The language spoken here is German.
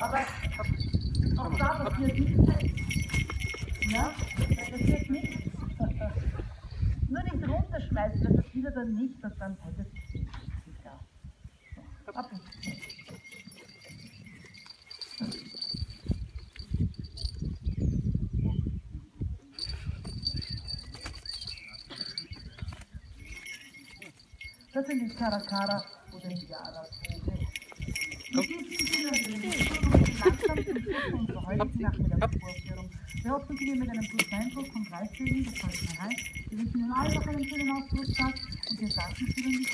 Aber auch da passiert nichts. Ja, da passiert nichts. Nur nicht runterschmeißen, das wieder dann nicht, dann es nicht. Ja. So. Das sind die Karakara oder Indianervögel. In diesem Sinne sind wir langsam zum Wir hoffen, Sie mit einem guten Eindruck vom heute mal rein. Wir wünschen Ihnen allen noch einen schönen Ausflugstag und wir danken für den